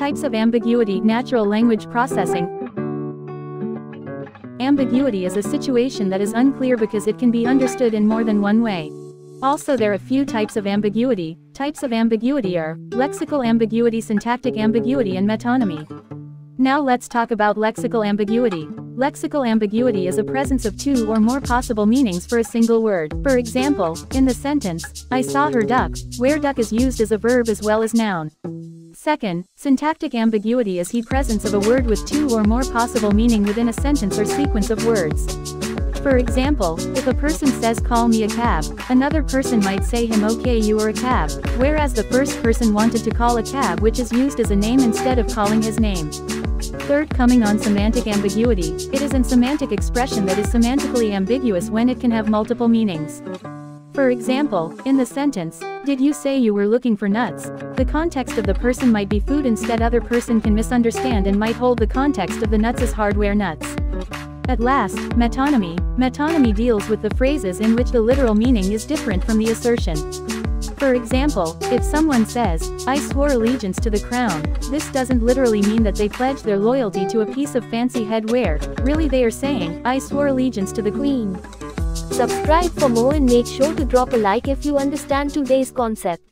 Types of ambiguity Natural language processing. Ambiguity is a situation that is unclear because it can be understood in more than one way. Also there are a few types of ambiguity. Types of ambiguity are lexical ambiguity, syntactic ambiguity and metonymy. Now let's talk about lexical ambiguity. Lexical ambiguity is a presence of two or more possible meanings for a single word. For example, in the sentence, I saw her duck, where duck is used as a verb as well as noun. Second, syntactic ambiguity is the presence of a word with two or more possible meaning within a sentence or sequence of words. For example, if a person says call me a cab, another person might say him okay you are a cab, whereas the first person wanted to call a cab which is used as a name instead of calling his name. Third coming on semantic ambiguity, it is an semantic expression that is semantically ambiguous when it can have multiple meanings. For example, in the sentence, did you say you were looking for nuts? The context of the person might be food instead other person can misunderstand and might hold the context of the nuts as hardware nuts. At last, metonymy. Metonymy deals with the phrases in which the literal meaning is different from the assertion. For example, if someone says, I swore allegiance to the crown, this doesn't literally mean that they pledge their loyalty to a piece of fancy headwear, really they are saying, I swore allegiance to the queen. Subscribe for more and make sure to drop a like if you understand today's concept.